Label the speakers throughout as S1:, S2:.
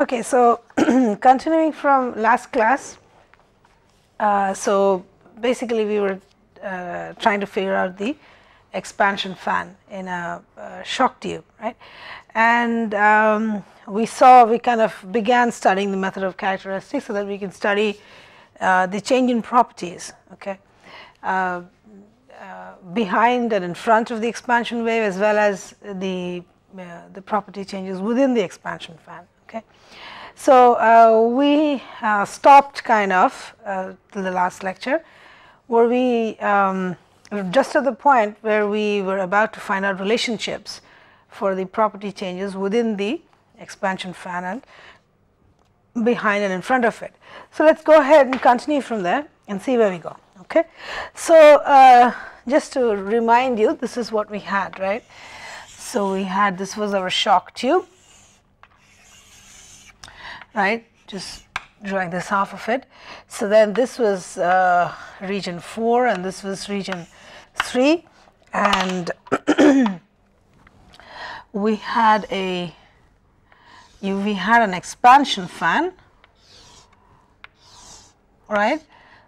S1: Okay, so continuing from last class, uh, so basically we were uh, trying to figure out the expansion fan in a, a shock tube, right? And um, we saw, we kind of began studying the method of characteristics so that we can study uh, the change in properties, okay? Uh, uh, behind and in front of the expansion wave as well as the, uh, the property changes within the expansion fan, okay? So uh, we uh, stopped kind of uh, till the last lecture where we um, just at the point where we were about to find out relationships for the property changes within the expansion fan and behind and in front of it. So let's go ahead and continue from there and see where we go. Okay. So uh, just to remind you, this is what we had, right? So we had this was our shock tube right? Just drawing this half of it. So then this was uh, region 4 and this was region 3 and we had a we had an expansion fan right?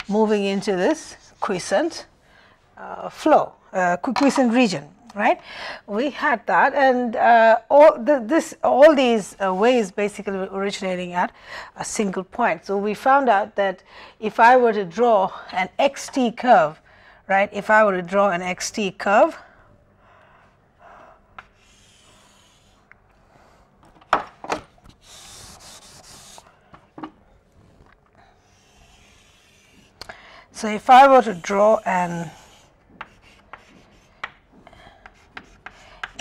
S1: Moving into this quiescent uh, flow uh, quiescent region right? We had that and uh, all the, this all these uh, waves basically originating at a single point. So we found out that if i were to draw an xt curve right if i were to draw an xt curve so if i were to draw an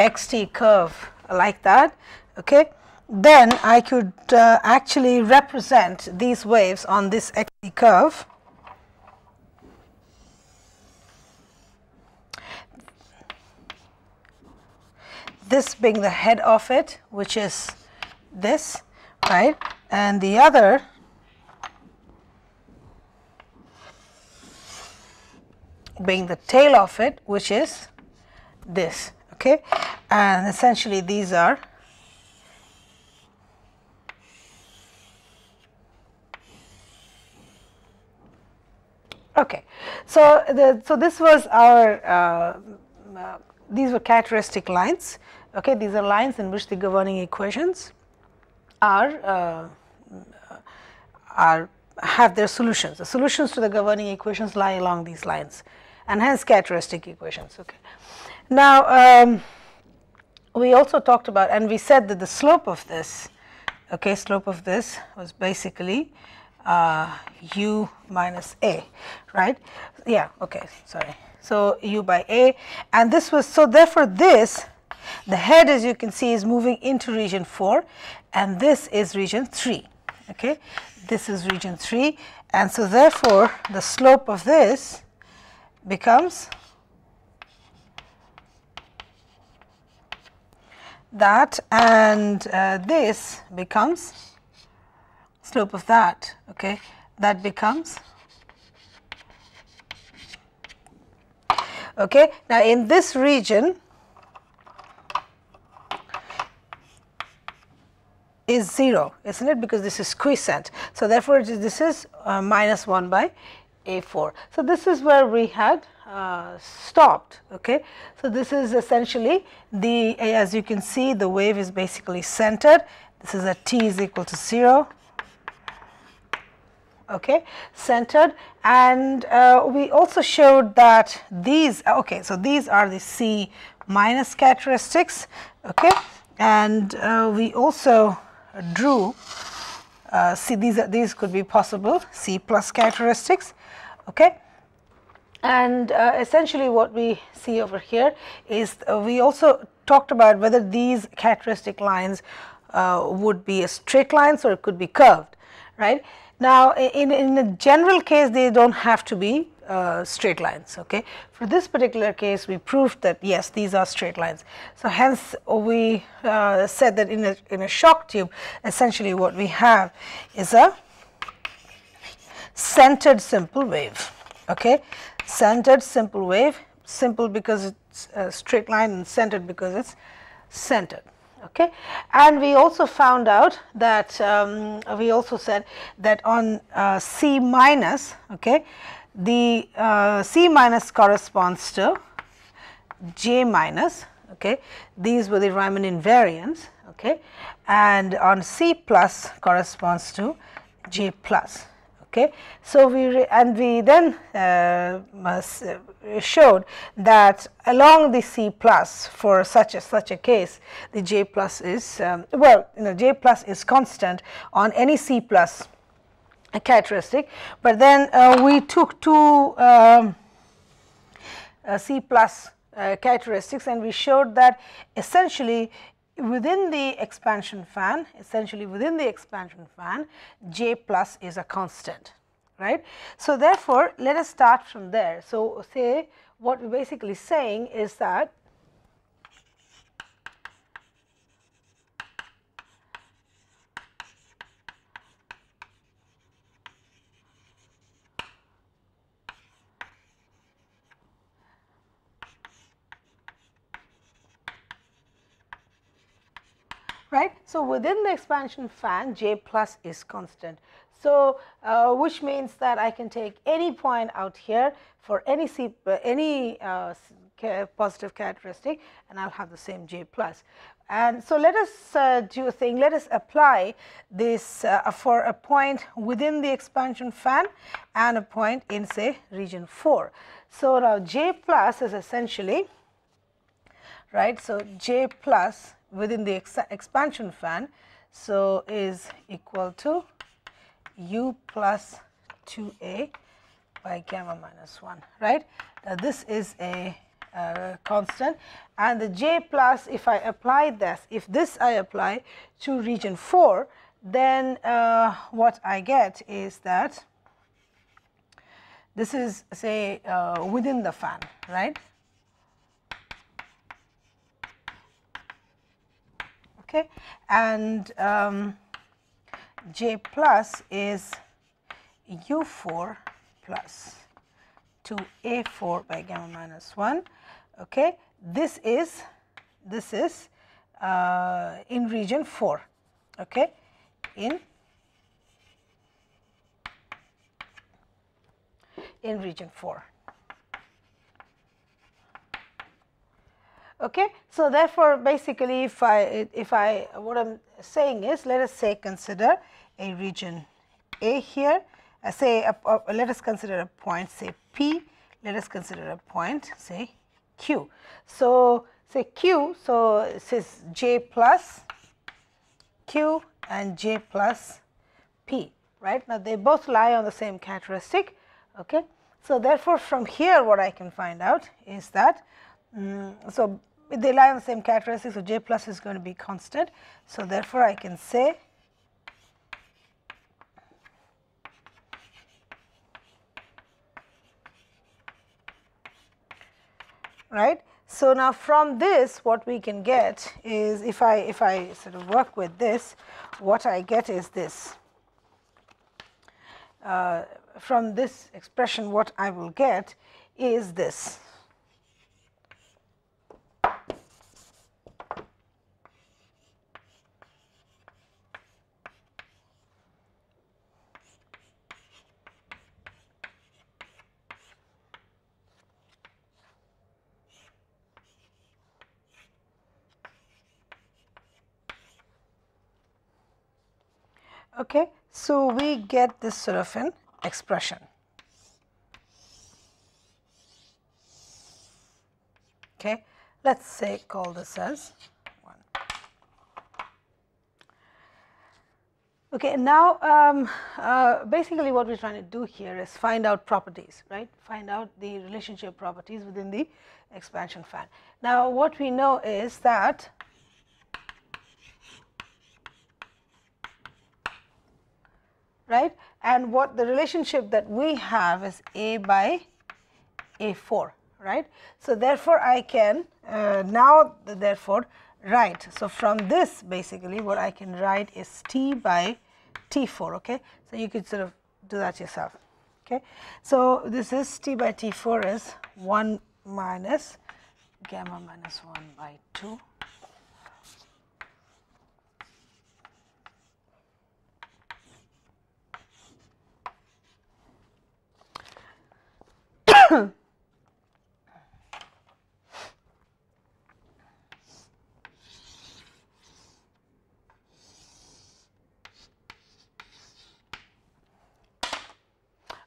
S1: xt curve like that, okay, then I could uh, actually represent these waves on this xt curve. This being the head of it, which is this, right, and the other being the tail of it, which is this okay and essentially these are okay so the so this was our uh, uh, these were characteristic lines. Okay these are lines in which the governing equations are uh, are have their solutions. The solutions to the governing equations lie along these lines and hence characteristic equations okay now, um, we also talked about and we said that the slope of this, okay, slope of this was basically uh, u minus a, right? Yeah, okay, sorry. So, u by a and this was, so therefore this, the head as you can see is moving into region 4 and this is region 3, okay. This is region 3 and so therefore, the slope of this becomes that and uh, this becomes slope of that okay? That becomes okay? Now in this region is 0 isn't it? Because this is quiescent. So therefore this is uh, minus 1 by a4 so this is where we had uh, stopped. Okay, so this is essentially the as you can see the wave is basically centered. This is at t is equal to zero. Okay, centered, and uh, we also showed that these. Okay, so these are the C minus characteristics. Okay, and uh, we also drew. Uh, see these are, these could be possible C plus characteristics. Okay, and uh, essentially what we see over here is uh, we also talked about whether these characteristic lines uh, would be a straight lines or it could be curved, right. Now, in, in a general case they do not have to be uh, straight lines. Okay. For this particular case we proved that yes these are straight lines. So, hence we uh, said that in a, in a shock tube essentially what we have is a centered simple wave. Okay centered simple wave, simple because it's a straight line and centered because it's centered. Okay, and we also found out that um, we also said that on uh, C minus, okay, the uh, C minus corresponds to J minus, okay. These were the Riemann invariants, okay, and on C plus corresponds to J plus. Okay. So, we and we then uh, uh, showed that along the C plus for such a such a case the J plus is um, well you know J plus is constant on any C plus characteristic, but then uh, we took two um, uh, C plus uh, characteristics and we showed that essentially within the expansion fan essentially within the expansion fan J plus is a constant right. So, therefore, let us start from there. So, say what we are basically saying is that right. So, within the expansion fan J plus is constant. So, uh, which means that I can take any point out here for any C, uh, any uh, positive characteristic and I will have the same J plus. And so, let us uh, do a thing, let us apply this uh, for a point within the expansion fan and a point in say region 4. So, now J plus is essentially right. So, J plus within the ex expansion fan. So, is equal to u plus 2a by gamma minus 1 right. Now, this is a uh, constant and the j plus if I apply this if this I apply to region 4 then uh, what I get is that this is say uh, within the fan right okay? And um, j plus is u 4 plus 2 a 4 by gamma minus 1 okay? This is this is uh, in region 4 okay? In in region 4 Okay. So, therefore, basically if I if I what I am saying is let us say consider a region A here uh, say a, let us consider a point say P let us consider a point say Q. So, say Q so this is J plus Q and J plus P right now they both lie on the same characteristic okay. So, therefore, from here what I can find out is that um, so they lie on the same characteristics, so J plus is going to be constant. So, therefore, I can say right. So, now from this what we can get is if I if I sort of work with this what I get is this uh, from this expression what I will get is this Okay. So, we get this sort of an expression. Okay. Let us say call this as 1. Okay, now um, uh, basically what we are trying to do here is find out properties, right, find out the relationship properties within the expansion fan. Now, what we know is that right and what the relationship that we have is a by a 4 right. So, therefore, I can uh, now therefore write. So, from this basically what I can write is t by t 4 okay. So, you could sort of do that yourself okay. So, this is t by t 4 is 1 minus gamma minus 1 by 2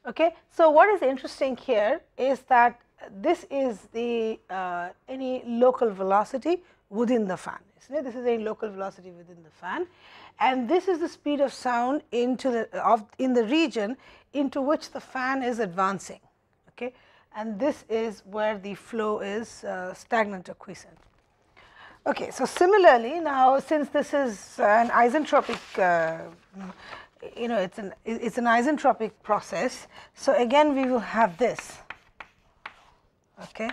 S1: Okay. So, what is interesting here is that this is the uh, any local velocity within the fan. isn't it? This is a local velocity within the fan and this is the speed of sound into the of in the region into which the fan is advancing. Okay. And this is where the flow is uh, stagnant or quiescent. Okay, so similarly now since this is an isentropic uh, you know it's an it's an isentropic process. So again we will have this. Okay.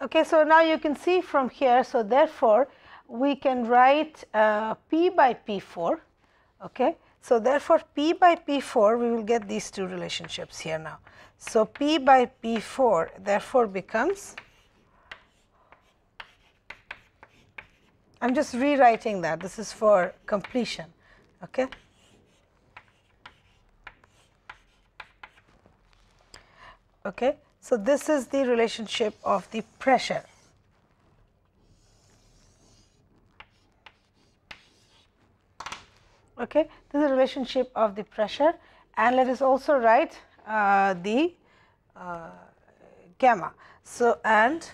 S1: Okay, so now you can see from here. So therefore, we can write uh, p by p4. Okay, so therefore, P by P4 we will get these two relationships here now. So, P by P4 therefore becomes I am just rewriting that this is for completion. Okay. Okay. So, this is the relationship of the pressure Okay. This is a relationship of the pressure and let us also write uh, the uh, gamma. So, and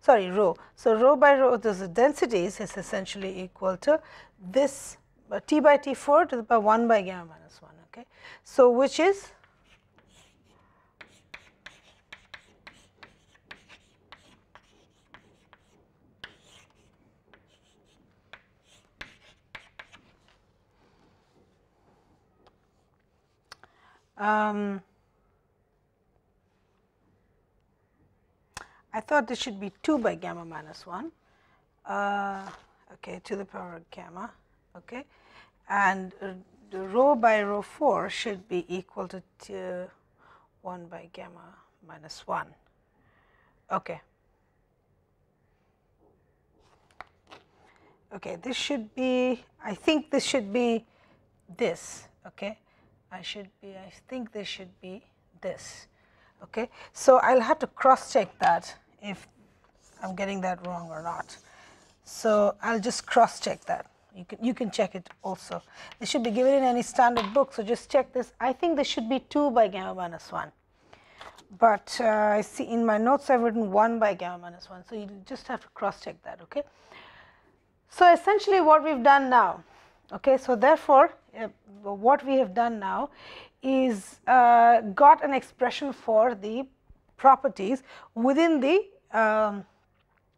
S1: sorry rho. So, rho by rho those densities is essentially equal to this uh, T by T 4 to the power 1 by gamma minus 1. Okay. So, which is Um, I thought this should be 2 by gamma minus 1, uh, okay, to the power of gamma, okay, and uh, rho by rho 4 should be equal to t, uh, 1 by gamma minus 1, okay. Okay, this should be, I think this should be this, okay. I should be, I think this should be this. Okay. So, I will have to cross check that if I am getting that wrong or not. So, I will just cross check that. You can, you can check it also. This should be given in any standard book. So, just check this. I think this should be 2 by gamma minus 1. But uh, I see in my notes I have written 1 by gamma minus 1. So, you just have to cross check that. Okay. So, essentially what we have done now. Okay. So, therefore, uh, what we have done now is uh, got an expression for the properties within the um,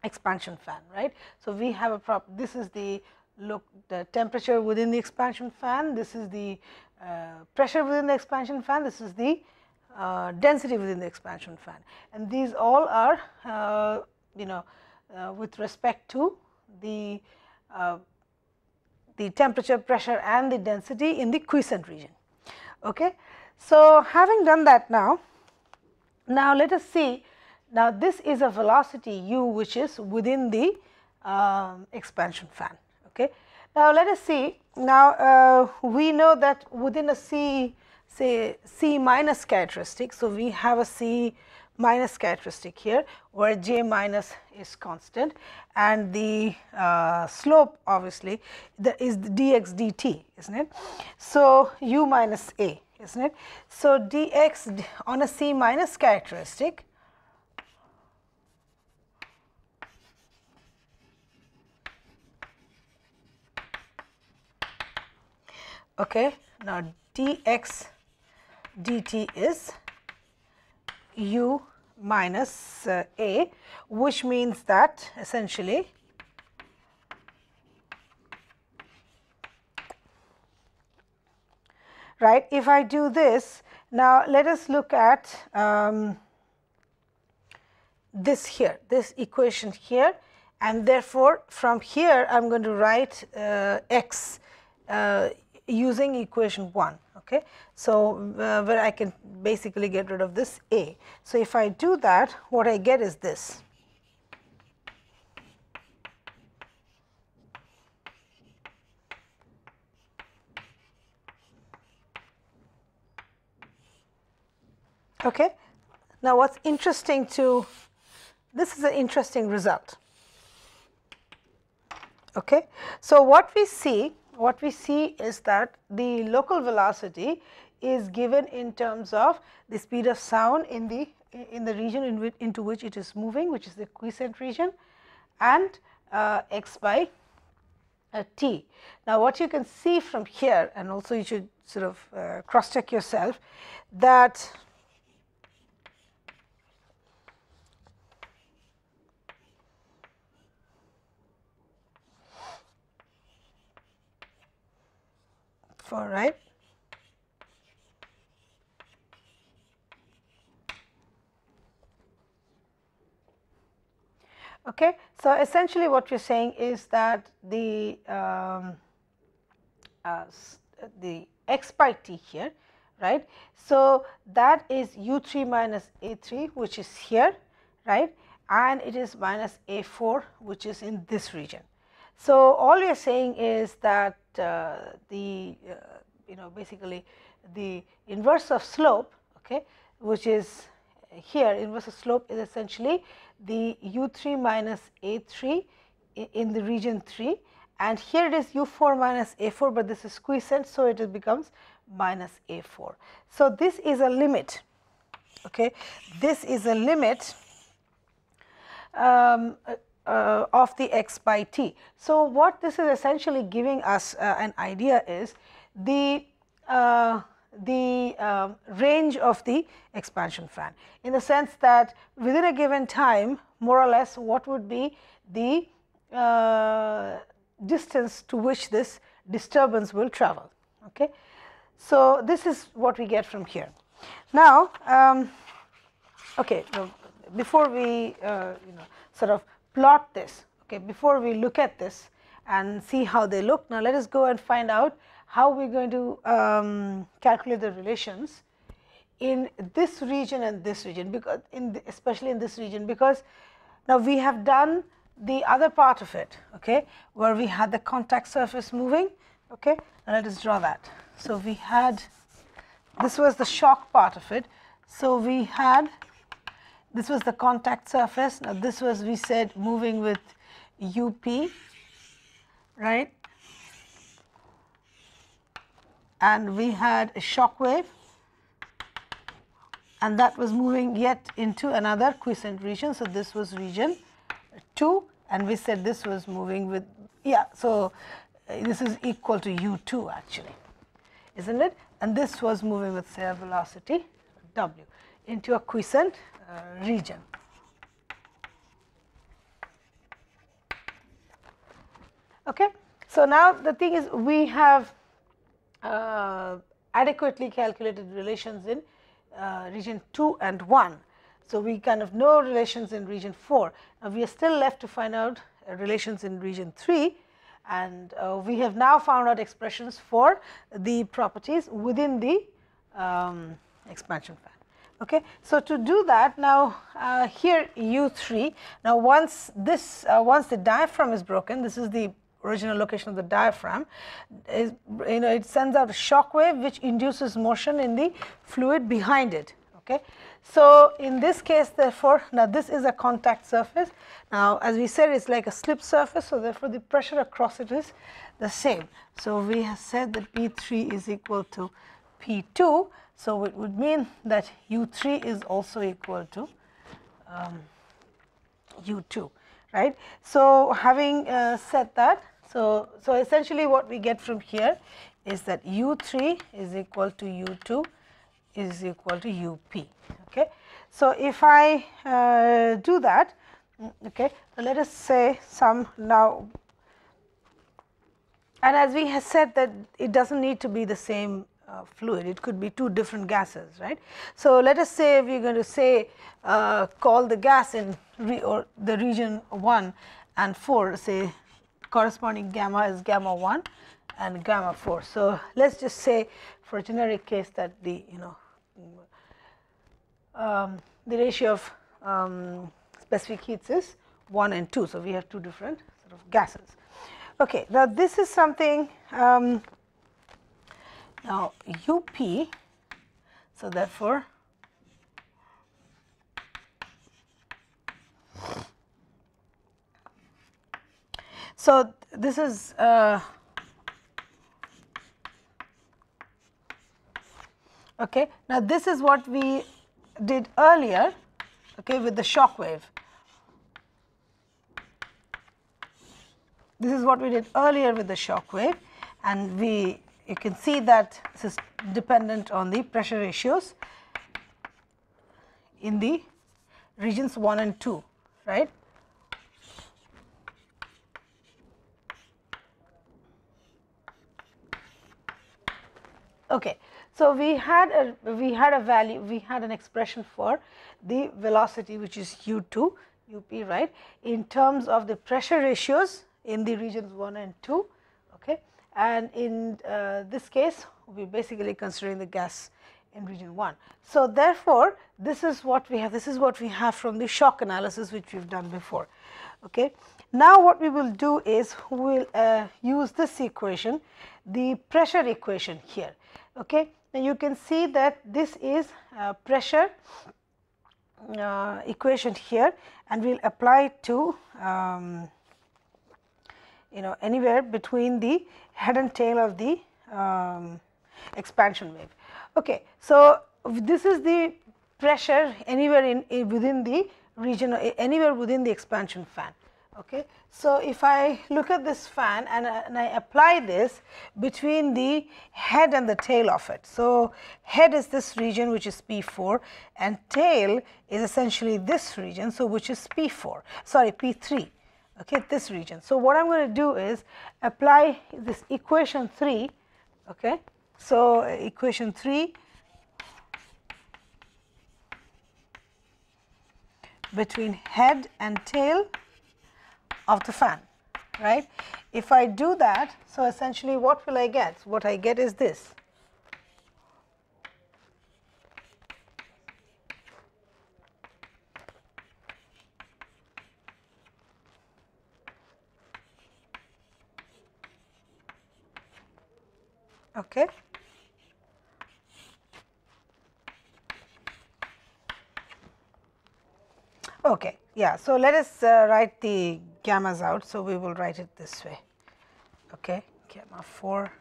S1: expansion fan, right. So, we have a prop this is the look the temperature within the expansion fan, this is the uh, pressure within the expansion fan, this is the uh, density within the expansion fan and these all are uh, you know uh, with respect to the the temperature, pressure and the density in the quiescent region. Okay. So, having done that now, now let us see now this is a velocity u which is within the um, expansion fan. Okay. Now, let us see now uh, we know that within a C say C minus characteristic. So, we have a C minus characteristic here where j minus is constant and the uh, slope obviously the, is the dx dt is not it. So, u minus a is not it. So, dx on a c minus characteristic okay now dx dt is u minus uh, a which means that essentially right if I do this now let us look at um, this here this equation here and therefore from here I am going to write uh, x uh, using equation 1. Okay. So, uh, where I can basically get rid of this A. So, if I do that what I get is this. Okay. Now, what is interesting to this is an interesting result. Okay. So, what we see what we see is that the local velocity is given in terms of the speed of sound in the in the region in which into which it is moving which is the quiescent region and uh, x by uh, t. Now, what you can see from here and also you should sort of uh, cross check yourself that for right. Okay. So, essentially what you're saying is that the um, uh, the x by t here right. So, that is u 3 minus a 3 which is here right and it is minus a 4 which is in this region. So, all we are saying is that the uh, you know basically the inverse of slope okay, which is here inverse of slope is essentially the u 3 minus a 3 in the region 3 and here it is u 4 minus a 4, but this is quiescent. So, it becomes minus a 4. So, this is a limit okay. this is a limit um, uh, of the x by t. So, what this is essentially giving us uh, an idea is the uh, the um, range of the expansion fan in the sense that within a given time more or less what would be the uh, distance to which this disturbance will travel. Okay. So, this is what we get from here. Now, um, okay, before we uh, you know sort of plot this okay before we look at this and see how they look. Now let us go and find out how we are going to um, calculate the relations in this region and this region because in the, especially in this region because now we have done the other part of it okay where we had the contact surface moving okay. Now let us draw that. So we had this was the shock part of it. So we had this was the contact surface. Now, this was we said moving with UP, right? And we had a shock wave and that was moving yet into another quiescent region. So, this was region 2 and we said this was moving with, yeah. So, uh, this is equal to u2 actually, is not it? And this was moving with say a velocity w into a quiescent uh, region. Okay. So, now the thing is we have uh, adequately calculated relations in uh, region 2 and 1. So, we kind of know relations in region 4. Now, we are still left to find out uh, relations in region 3 and uh, we have now found out expressions for the properties within the um, expansion fan. Okay. So, to do that now uh, here u 3 now once this uh, once the diaphragm is broken this is the original location of the diaphragm is you know it sends out a shock wave which induces motion in the fluid behind it. Okay. So, in this case therefore, now this is a contact surface. Now, as we said it is like a slip surface. So, therefore, the pressure across it is the same. So, we have said that P 3 is equal to P 2 so, it would mean that u 3 is also equal to um, u 2 right. So, having uh, said that so, so essentially what we get from here is that u 3 is equal to u 2 is equal to u p. Okay. So, if I uh, do that mm, okay, let us say some now and as we have said that it does not need to be the same uh, fluid, it could be two different gases, right. So, let us say we are going to say uh, call the gas in or the region 1 and 4 say corresponding gamma is gamma 1 and gamma 4. So, let us just say for a generic case that the you know um, the ratio of um, specific heats is 1 and 2. So, we have two different sort of gases. Okay, now, this is something um, now u p. So, therefore, so this is uh, okay. Now, this is what we did earlier okay, with the shock wave. This is what we did earlier with the shock wave and we you can see that this is dependent on the pressure ratios in the regions 1 and 2 right. Okay. So, we had a we had a value we had an expression for the velocity which is u 2 u p right in terms of the pressure ratios in the regions 1 and 2 okay and in uh, this case we are basically considering the gas in region 1. So, therefore, this is what we have this is what we have from the shock analysis which we have done before. Okay. Now, what we will do is we will uh, use this equation the pressure equation here. Okay. Now, you can see that this is uh, pressure uh, equation here and we will apply it to um, you know anywhere between the head and tail of the um, expansion wave. Okay. So, this is the pressure anywhere in, in within the region anywhere within the expansion fan. Okay. So, if I look at this fan and, and I apply this between the head and the tail of it. So, head is this region which is P 4 and tail is essentially this region. So, which is P 4 sorry P 3 okay, this region. So, what I am going to do is apply this equation 3. Okay. So, equation 3 between head and tail of the fan right. If I do that, so essentially what will I get? What I get is this. okay. Okay yeah so let us uh, write the gammas out so we will write it this way. Okay gamma 4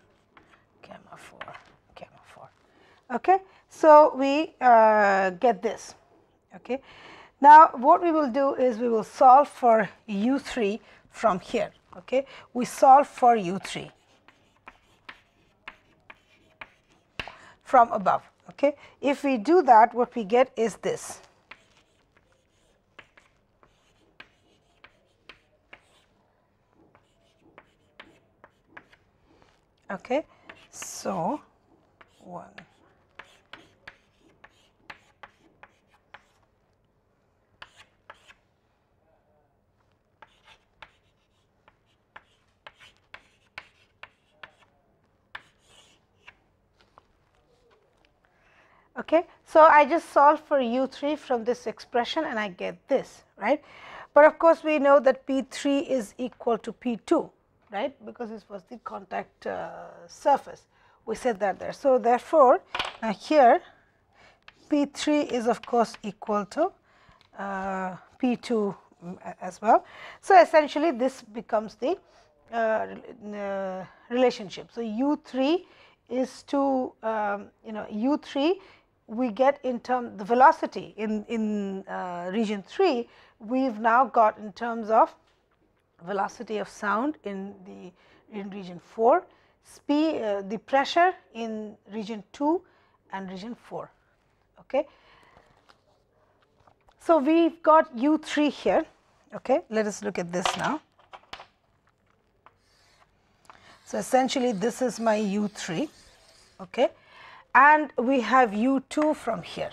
S1: gamma 4 gamma 4 okay so we uh, get this. Okay now what we will do is we will solve for u3 from here. Okay we solve for u3 from above. Okay. If we do that, what we get is this. Okay. So, 1 Okay. So, I just solve for u 3 from this expression and I get this right, but of course, we know that P 3 is equal to P 2 right because this was the contact uh, surface we said that there. So, therefore, now here P 3 is of course equal to uh, P 2 as well. So, essentially this becomes the uh, uh relationship. So, u 3 is to um, you know u 3 we get in term the velocity in, in uh, region 3 we have now got in terms of velocity of sound in the in region 4, speed uh, the pressure in region 2 and region 4. Okay. So, we have got u 3 here. Okay. Let us look at this now. So, essentially this is my u 3 okay. And we have u 2 from here.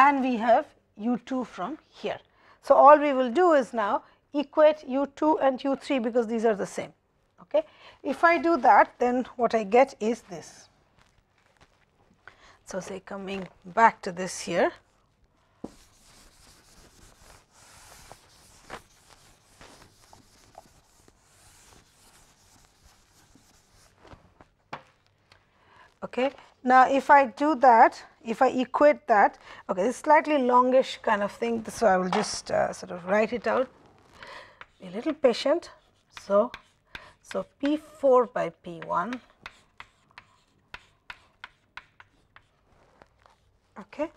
S1: and we have u 2 from here. So, all we will do is now equate u2 and u3 because these are the same. Okay. If I do that then what I get is this. So, say coming back to this here. Okay. Now, if I do that, if I equate that, okay, this slightly longish kind of thing, so I will just uh, sort of write it out, be a little patient. So, so P 4 by P 1, okay.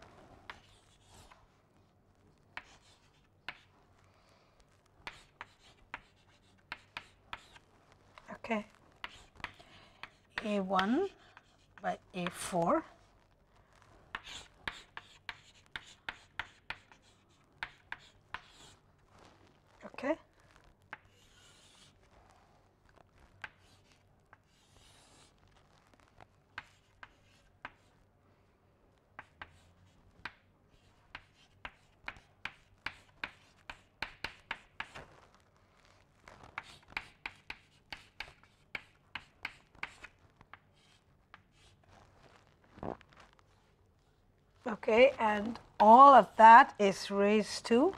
S1: Okay. A 1 by A4 okay, and all of that is raised to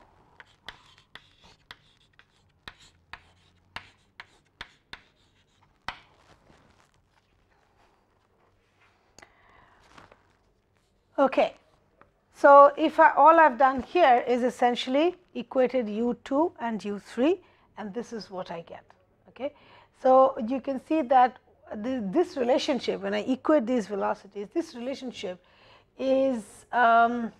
S1: Okay. So, if I, all I have done here is essentially equated u 2 and u 3 and this is what I get. Okay. So, you can see that this relationship when I equate these velocities, this relationship is um,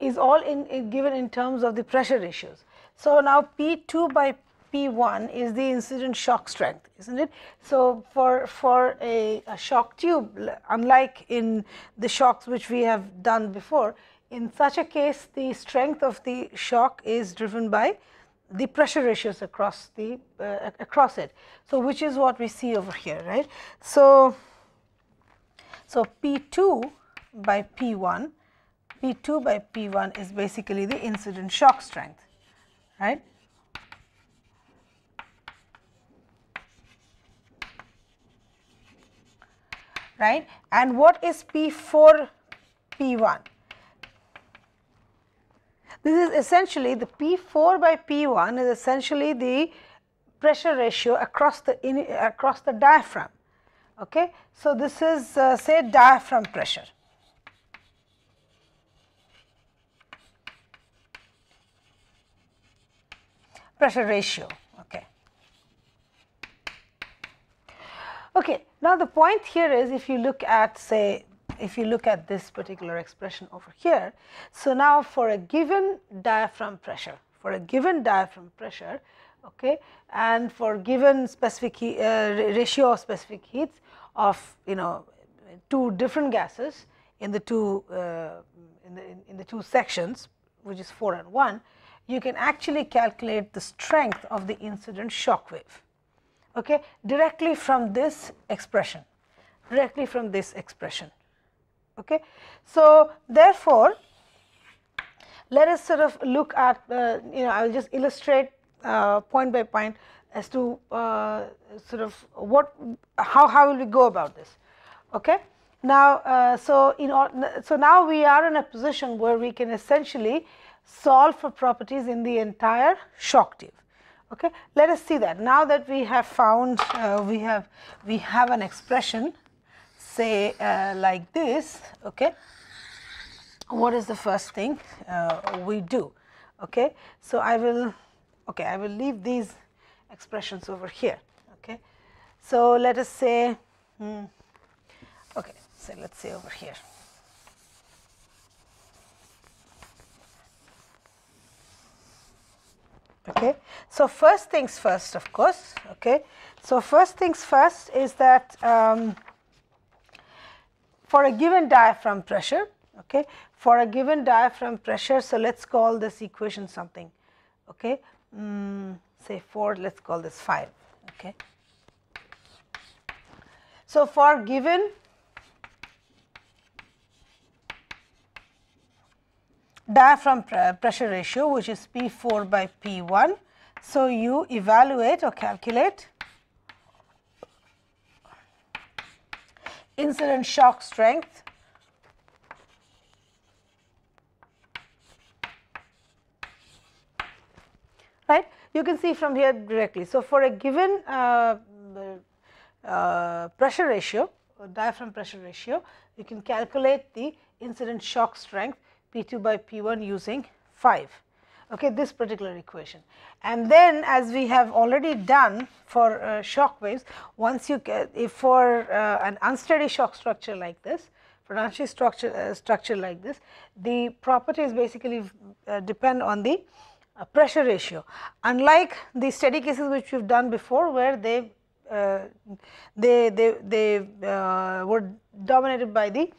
S1: is all in, in, given in terms of the pressure ratios. So, now P 2 by P 1 is the incident shock strength is not it. So, for, for a, a, shock tube unlike in the shocks which we have done before in such a case the strength of the shock is driven by the pressure ratios across the uh, across it. So, which is what we see over here right. So, so, P 2 by P 1, P 2 by P 1 is basically the incident shock strength, right. Right. And what is P 4 P 1? This is essentially the P 4 by P 1 is essentially the pressure ratio across the in, across the diaphragm Okay. So, this is uh, say diaphragm pressure. pressure ratio. Okay. Okay. Now, the point here is if you look at say if you look at this particular expression over here. So, now for a given diaphragm pressure for a given diaphragm pressure okay, and for given specific uh, ratio of specific heats of you know two different gases in the two uh, in, the, in the two sections which is 4 and 1, you can actually calculate the strength of the incident shock wave okay, directly from this expression, directly from this expression. Okay. So, therefore, let us sort of look at uh, you know I will just illustrate uh, point by point as to uh, sort of what how how will we go about this? Okay? Now uh, so in all, so now we are in a position where we can essentially solve for properties in the entire shock tube. Okay? Let us see that. Now that we have found uh, we have we have an expression say uh, like this okay? What is the first thing we do? Okay? So i will Okay, I will leave these expressions over here. Okay. So, let us say, hmm, okay, so let us say over here. Okay. So, first things first of course. Okay. So, first things first is that um, for a given diaphragm pressure, okay, for a given diaphragm pressure, so let us call this equation something. Okay mm, say 4 let us call this 5 okay. So, for given diaphragm pressure ratio which is P 4 by P 1. So, you evaluate or calculate incident shock strength right. You can see from here directly. So, for a given uh, uh, pressure ratio or diaphragm pressure ratio, you can calculate the incident shock strength P 2 by P 1 using 5 okay, this particular equation. And then as we have already done for uh, shock waves, once you get if for uh, an unsteady shock structure like this, for an unsteady structure, uh, structure like this, the properties basically uh, depend on the pressure ratio. Unlike the steady cases which we have done before where they uh, they they they were dominated by the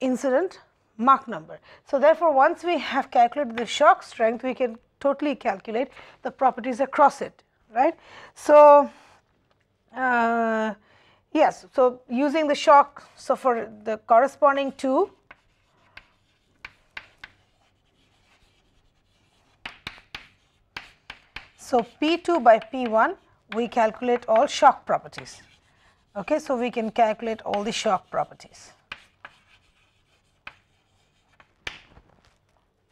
S1: incident Mach number. So, therefore, once we have calculated the shock strength, we can totally calculate the properties across it, right. So, uh, yes, so using the shock, so for the corresponding to So, P 2 by P 1 we calculate all shock properties. Okay, so, we can calculate all the shock properties.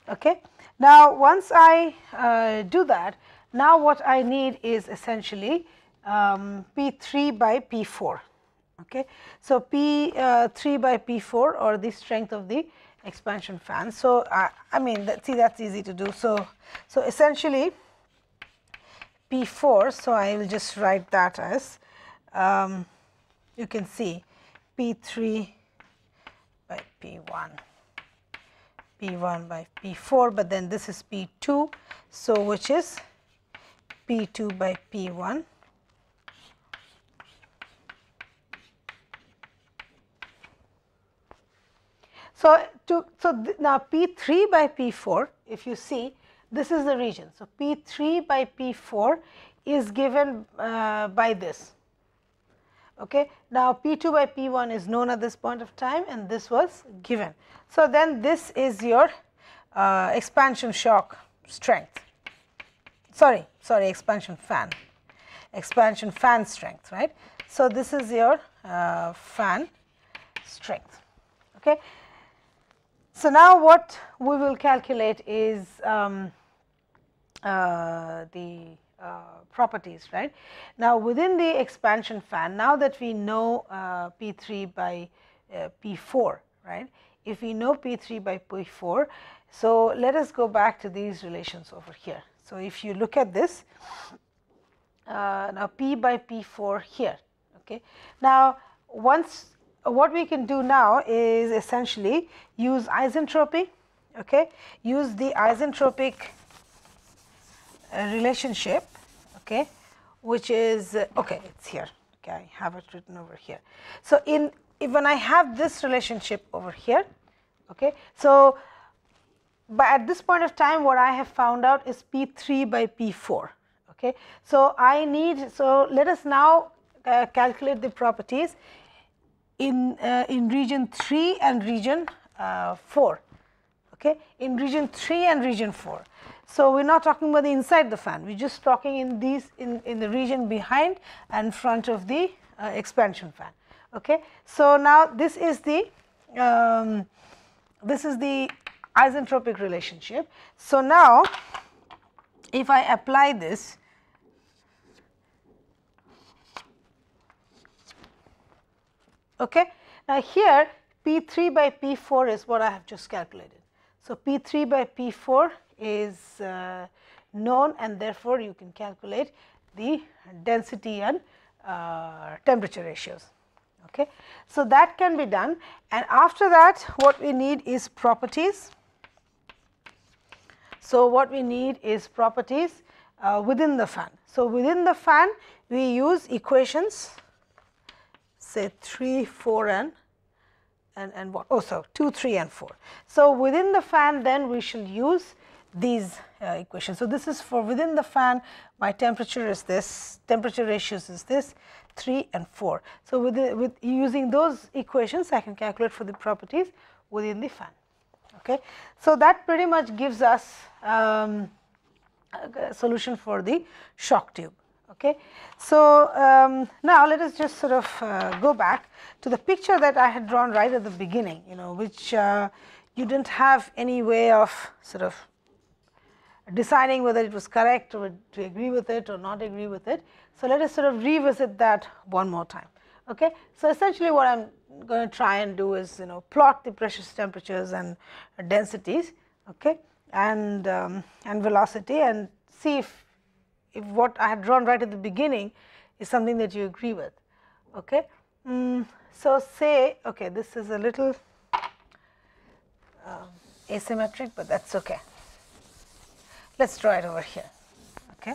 S1: Okay. Now, once I uh, do that, now what I need is essentially um, P 3 by P 4. Okay. So, P uh, 3 by P 4 or the strength of the expansion fan. So, uh, I mean that, see that is easy to do. So, so essentially P 4. So, I will just write that as um, you can see P 3 by P 1. P 1 by P 4, but then this is P 2. So, which is P 2 by P 1 So, to, so now P 3 by P 4 if you see this is the region. So, P 3 by P 4 is given uh, by this. Okay. Now, P 2 by P 1 is known at this point of time and this was given. So, then this is your uh, expansion shock strength sorry sorry expansion fan expansion fan strength right. So, this is your uh, fan strength. Okay. So, now what we will calculate is um, the uh, properties right. Now, within the expansion fan now that we know uh, P 3 by uh, P 4 right if we know P 3 by P 4. So, let us go back to these relations over here. So, if you look at this uh, now P by P 4 here. Okay. Now, once what we can do now is essentially use isentropy, okay, use the isentropic uh, relationship, okay, which is uh, okay, it's here. Okay, I have it written over here. So, in when I have this relationship over here, okay. So, but at this point of time what I have found out is P 3 by P 4. Okay. So, I need, so let us now uh, calculate the properties in, uh, in region 3 and region uh, 4, okay. in region 3 and region 4. So, we are not talking about the inside the fan, we are just talking in these in, in the region behind and front of the uh, expansion fan. Okay. So, now this is the um, this is the isentropic relationship. So, now if I apply this okay. Now, here P 3 by P 4 is what I have just calculated. So, P 3 by P 4 is uh, known and therefore, you can calculate the density and uh, temperature ratios. Okay. So, that can be done and after that what we need is properties. So, what we need is properties uh, within the fan. So, within the fan we use equations say 3, 4 and and, and what oh so 2, 3 and 4. So, within the fan then we shall use these uh, equations. So, this is for within the fan my temperature is this, temperature ratios is this 3 and 4. So, with, the, with using those equations I can calculate for the properties within the fan. Okay. So, that pretty much gives us um, a solution for the shock tube. Okay. So, um, now let us just sort of uh, go back to the picture that I had drawn right at the beginning, you know, which uh, you did not have any way of sort of deciding whether it was correct or to agree with it or not agree with it. So, let us sort of revisit that one more time. Okay. So, essentially what I am going to try and do is you know plot the pressures temperatures and densities okay, and, um, and velocity and see if, if what I had drawn right at the beginning is something that you agree with. Okay. Mm, so, say okay, this is a little uh, asymmetric, but that is okay. Let us draw it over here. Okay.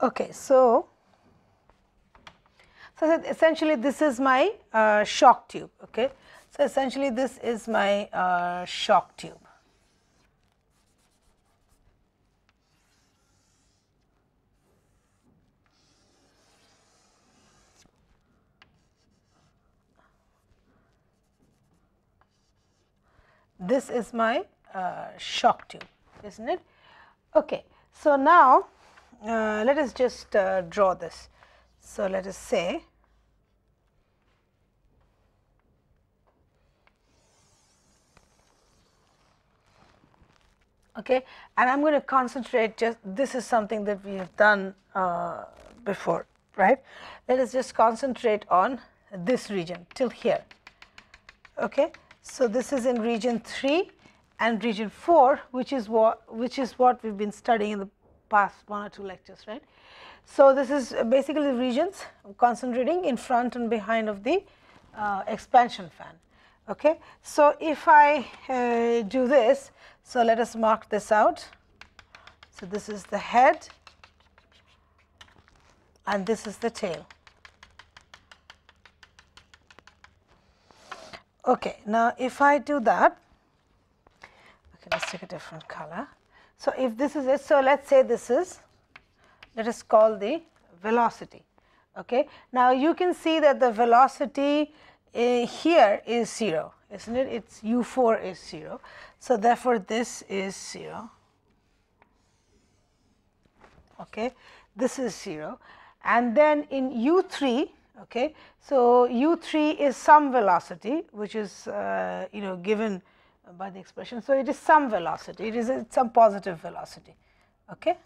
S1: Okay, so, so essentially this is my uh, shock tube. Okay. So, essentially this is my uh, shock tube. This is my uh, shock tube, is not it? Okay. So, now uh, let us just uh, draw this. So, let us say okay and I am going to concentrate just this is something that we have done uh, before right. Let us just concentrate on this region till here. Okay. So, this is in region 3 and region 4 which is what which is what we have been studying in the past one or two lectures right. So, this is basically the regions concentrating in front and behind of the uh, expansion fan. Okay. So, if I uh, do this so, let us mark this out. So, this is the head and this is the tail. Okay, now if I do that, okay, let's take a different color. So, if this is it, so let's say this is, let us call the velocity. Okay. Now, you can see that the velocity uh, here is 0, isn't it? It's u 4 is 0. So, therefore, this is 0, okay. this is 0 and then in u 3, okay. so u 3 is some velocity which is uh, you know given by the expression. So, it is some velocity, it is some positive velocity. Okay.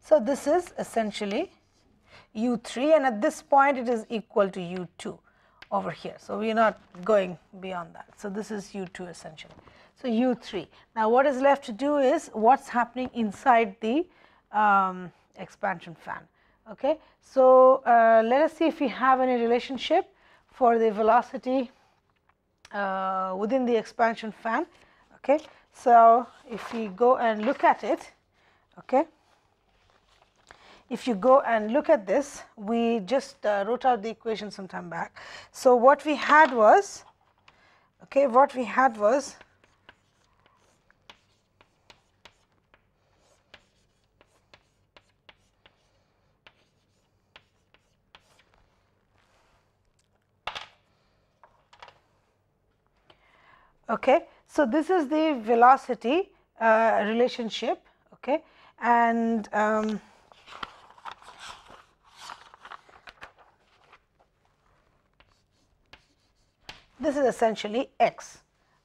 S1: So, this is essentially u 3 and at this point it is equal to u 2 over here. So, we are not going beyond that. So, this is U 2 essentially. So, U 3. Now, what is left to do is what is happening inside the um, expansion fan. Okay. So, uh, let us see if we have any relationship for the velocity uh, within the expansion fan. Okay. So, if we go and look at it, okay, if you go and look at this, we just uh, wrote out the equation some time back. So, what we had was, okay, what we had was Okay. So, this is the velocity uh, relationship okay, and um, this is essentially x.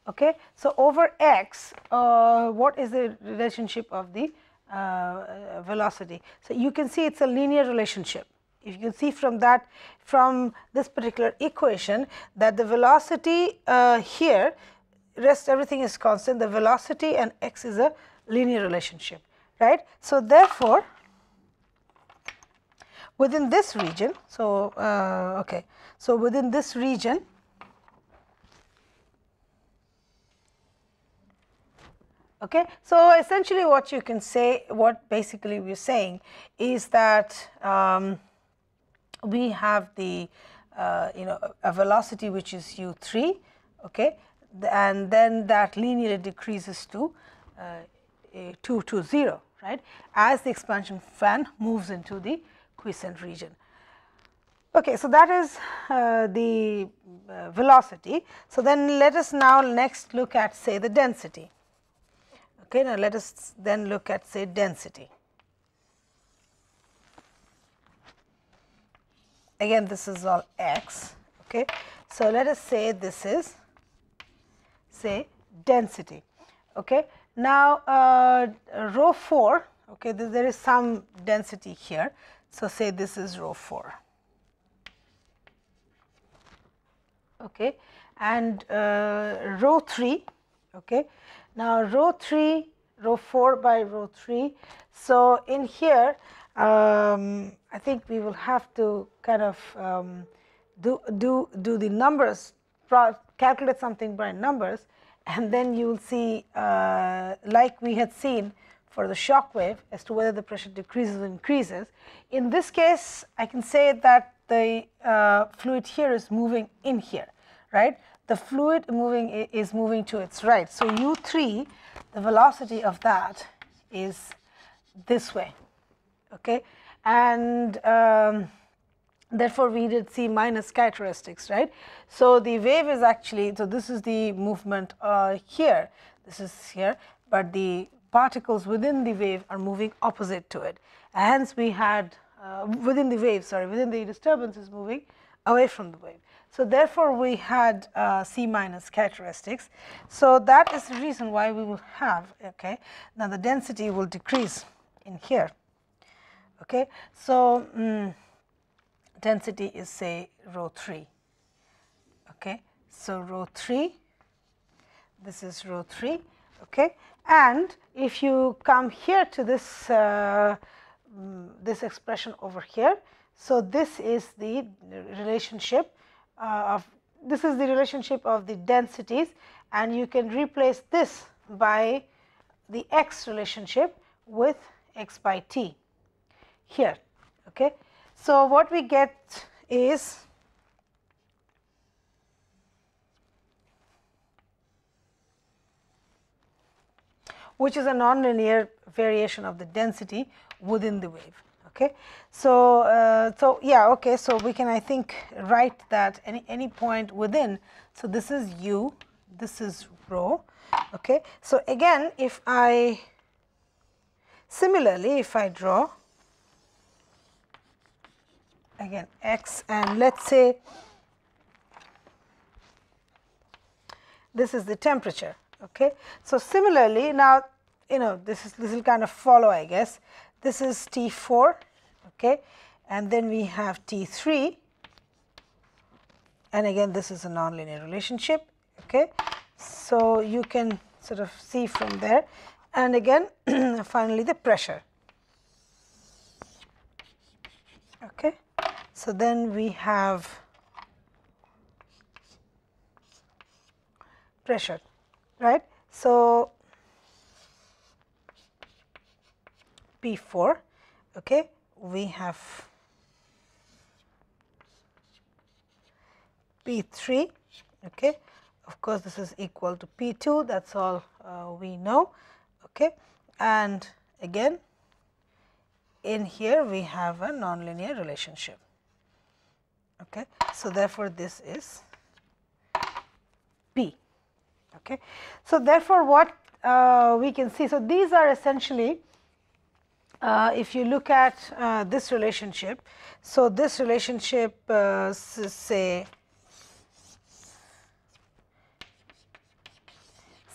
S1: Okay. So, over x uh, what is the relationship of the uh, velocity. So, you can see it is a linear relationship. If you see from that from this particular equation that the velocity uh, here rest everything is constant the velocity and x is a linear relationship right. So, therefore, within this region so uh, okay so within this region Okay. So, essentially what you can say what basically we are saying is that um, we have the uh, you know a velocity which is u 3 okay. And then that linearly decreases to uh, 2 to 0 right as the expansion fan moves into the quiescent region. Okay, so that is uh, the uh, velocity. So then let us now next look at say the density. Okay, now let us then look at say density. Again, this is all x. Okay, so let us say this is say density. Okay, now uh, rho 4. Okay, there is some density here. So say this is rho 4. okay, and uh, rho 3. Okay. Now, rho 3, rho 4 by rho 3. So, in here um, I think we will have to kind of um, do, do, do the numbers, calculate something by numbers and then you will see uh, like we had seen for the shock wave as to whether the pressure decreases or increases. In this case, I can say that the uh, fluid here is moving in here, right? The fluid moving is moving to its right. So u3, the velocity of that is this way, okay? And um, therefore, we did see minus characteristics, right? So the wave is actually, so this is the movement uh, here, this is here, but the particles within the wave are moving opposite to it. Hence, we had uh, within the wave, sorry, within the disturbance is moving away from the wave. So, therefore, we had uh, C minus characteristics. So, that is the reason why we will have, okay. Now, the density will decrease in here, okay. So, um, density is say rho 3, okay. So, rho 3, this is rho 3, okay. And if you come here to this uh, um, this expression over here. So, this is the relationship uh, of this is the relationship of the densities and you can replace this by the x relationship with x by t here. Okay. So, what we get is which is a nonlinear variation of the density within the wave. Okay. So, uh, so yeah, okay. So, we can I think write that any, any point within. So, this is u, this is rho. Okay. So, again if I similarly if I draw again x and let us say this is the temperature. Okay. So, similarly now you know this is this will kind of follow I guess this is T 4 okay, and then we have T 3 and again this is a nonlinear relationship. Okay. So, you can sort of see from there and again finally the pressure. Okay. So, then we have pressure right. So, P 4 okay. we have P 3 okay. of course, this is equal to P 2 that is all uh, we know okay. and again in here we have a nonlinear relationship. Okay. So, therefore, this is P. Okay. So, therefore, what uh, we can see. So, these are essentially uh, if you look at uh, this relationship, so this relationship uh, say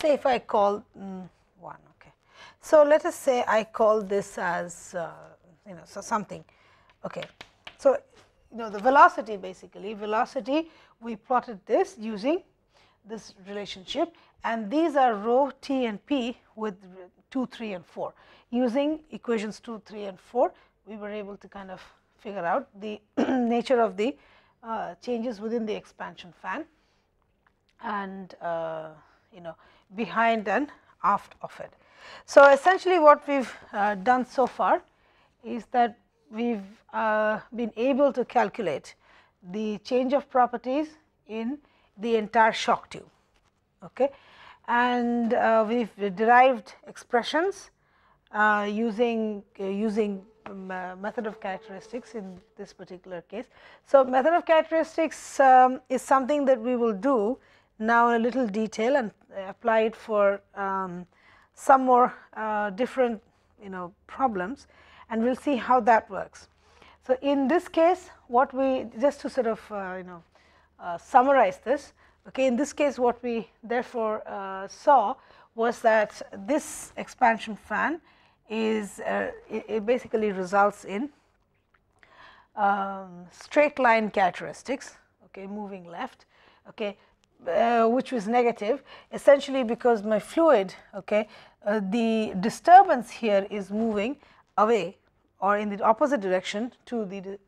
S1: say if I call mm, 1 okay. So, let us say I call this as uh, you know so something okay. So, know the velocity basically velocity we plotted this using this relationship and these are rho t and p with 2, 3 and 4. Using equations 2, 3 and 4, we were able to kind of figure out the nature of the uh, changes within the expansion fan and uh, you know behind and aft of it. So, essentially what we have uh, done so far is that we have uh, been able to calculate the change of properties in the entire shock tube. Okay. And uh, we have derived expressions uh, using uh, using um, uh, method of characteristics in this particular case. So, method of characteristics um, is something that we will do now in a little detail and apply it for um, some more uh, different you know problems and we will see how that works. So, in this case what we just to sort of uh, you know uh, summarize this okay in this case what we therefore uh, saw was that this expansion fan is uh, it, it, basically results in um, straight line characteristics okay moving left okay uh, which was negative essentially because my fluid okay uh, the disturbance here is moving away or in the opposite direction to the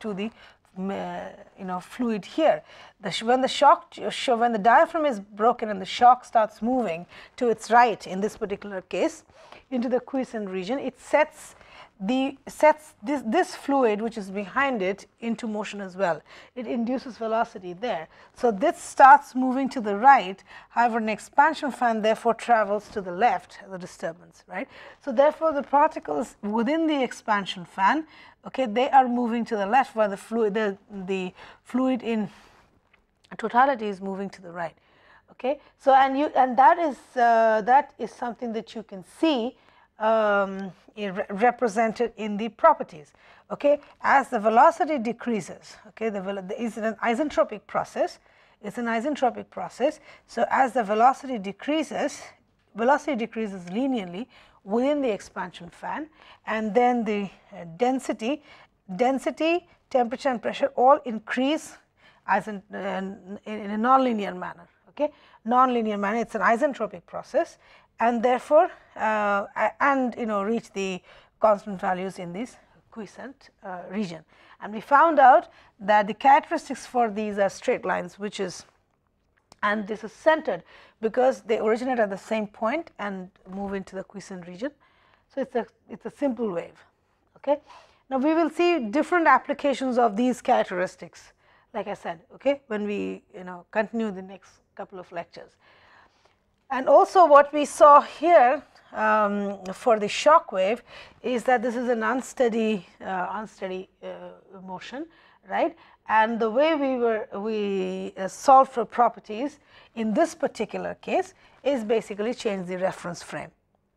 S1: to the uh, you know fluid here. The when the shock when the diaphragm is broken and the shock starts moving to its right in this particular case into the quiescent region, it sets the sets this, this fluid which is behind it into motion as well. It induces velocity there. So, this starts moving to the right however, an expansion fan therefore travels to the left the disturbance right. So, therefore, the particles within the expansion fan okay, they are moving to the left while the fluid the, the fluid in totality is moving to the right. Okay. So, and you and that is uh, that is something that you can see um, represented in the properties. Okay, as the velocity decreases, okay, the, the is an isentropic process. It's an isentropic process. So as the velocity decreases, velocity decreases linearly within the expansion fan, and then the uh, density, density, temperature, and pressure all increase as in, uh, in, a nonlinear manner. Okay, nonlinear manner. It's an isentropic process, and therefore, uh, and you know reach the constant values in this quiescent uh, region. And we found out that the characteristics for these are straight lines which is and this is centered because they originate at the same point and move into the quiescent region. So, it is a it is a simple wave. Okay. Now, we will see different applications of these characteristics like I said okay, when we you know continue the next couple of lectures. And also what we saw here um, for the shock wave is that this is an unsteady uh, unsteady uh, motion right? And the way we were we uh, solve for properties in this particular case is basically change the reference frame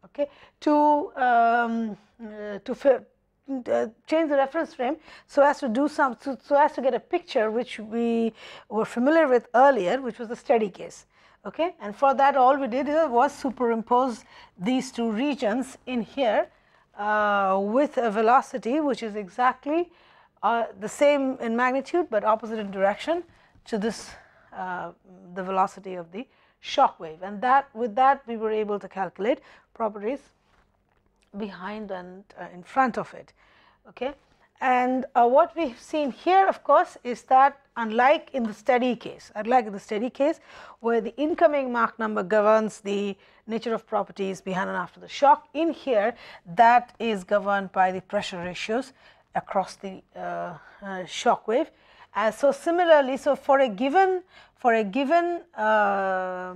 S1: okay? To um, uh, to uh, change the reference frame so as to do some so, so as to get a picture which we were familiar with earlier which was the steady case okay and for that all we did was superimpose these two regions in here uh, with a velocity which is exactly uh, the same in magnitude, but opposite in direction to this uh, the velocity of the shock wave and that with that we were able to calculate properties behind and uh, in front of it. Okay. And uh, what we have seen here of course is that unlike in the steady case, unlike in the steady case where the incoming Mach number governs the nature of properties behind and after the shock, in here that is governed by the pressure ratios across the uh, uh, shock wave. And so similarly, so for a given for a given uh,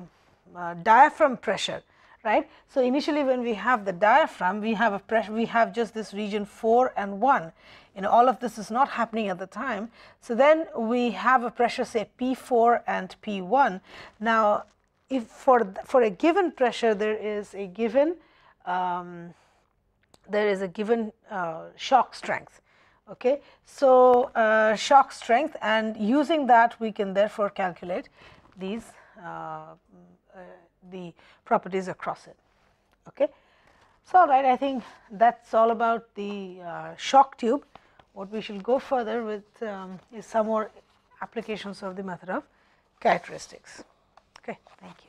S1: diaphragm pressure, right. So initially when we have the diaphragm, we have a pressure, we have just this region 4 and 1, you know all of this is not happening at the time. So then we have a pressure say P4 and P1. Now if for, for a given pressure there is a given um, there is a given uh, shock strength Okay. So, uh, shock strength and using that we can therefore calculate these uh, uh, the properties across it. Okay. So, all right, I think that is all about the uh, shock tube. What we shall go further with um, is some more applications of the method of characteristics. Okay. Thank you.